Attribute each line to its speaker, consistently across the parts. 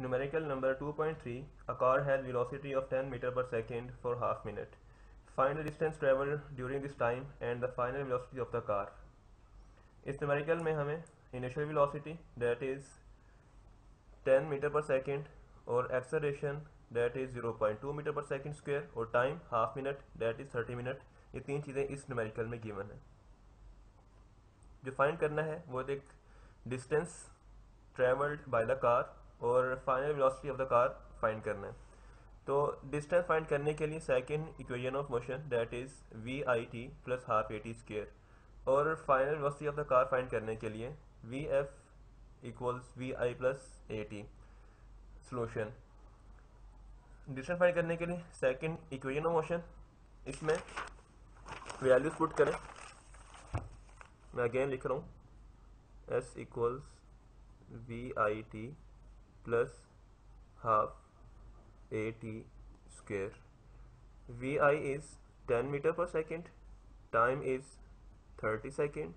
Speaker 1: Numerical number 2.3 A car has velocity of 10 meter per second for half minute. Find the distance traveled during this time and the final velocity of the car. इस numerical में हमें initial velocity that is 10 meter per second और acceleration that is 0.2 meter per second square और time half minute that is 30 minute ये तीन चीज़ें इस numerical में given है जो फाइंड करना है वो एक distance travelled by the car और final velocity of the car find करना है। तो डिस्टेंस फाइंड करने के लिए second equation of motion that is V I T plus half A T square और final velocity of the car find करने के लिए V F equals V I plus A T solution distance find करने के लिए second equation of motion इसमें values put करें। मैं अगेन लिख रहा हूँ S equals V I T plus half at square. Vi is 10 meter per second. Time is 30 second.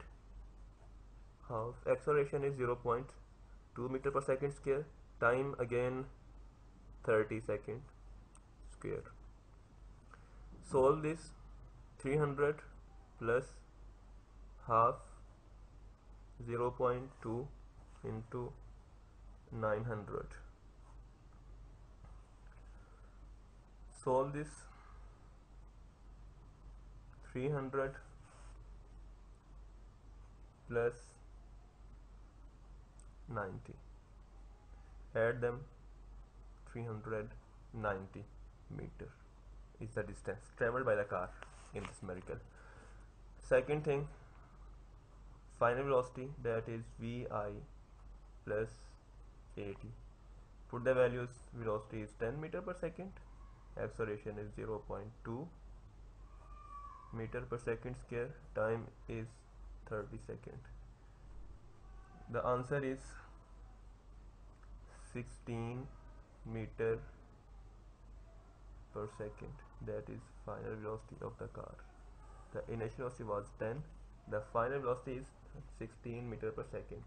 Speaker 1: Half acceleration is 0.2 meter per second square. Time again 30 second square. Solve this 300 plus half 0.2 into 900 solve this. 300 plus 90 add them. 390 meter is the distance traveled by the car in this numerical. Second thing final velocity that is vi plus 80 put the values velocity is 10 meter per second acceleration is 0.2 meter per second square time is 30 second. The answer is 16 meter per second. That is final velocity of the car. The initial velocity was 10 the final velocity is 16 meter per second